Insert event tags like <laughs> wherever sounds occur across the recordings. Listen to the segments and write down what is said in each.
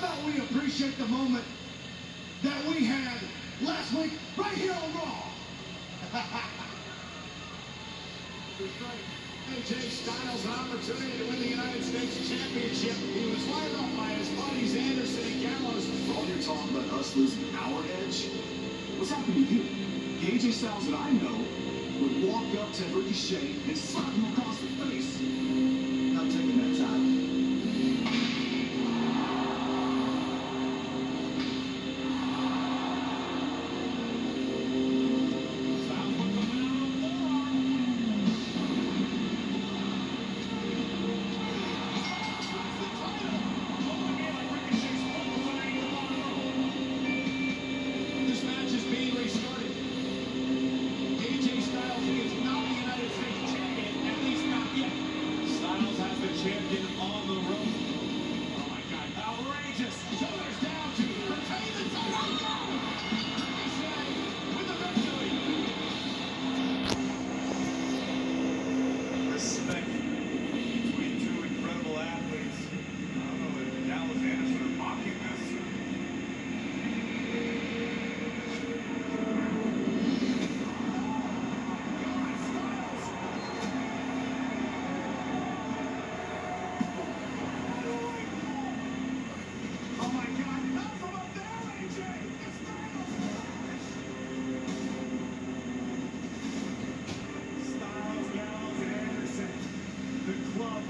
about we appreciate the moment that we had last week right here on Raw? <laughs> AJ Styles an opportunity to win the United States Championship. He was lined up by his buddies Anderson and Gallows. Oh, All your talk about us losing our edge, what's happening to you? The AJ Styles that I know would walk up to Ricochet and slap him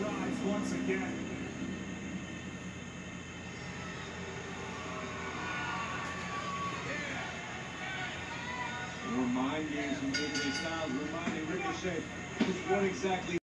rise once again. AJ Styles reminding Ricochet just what exactly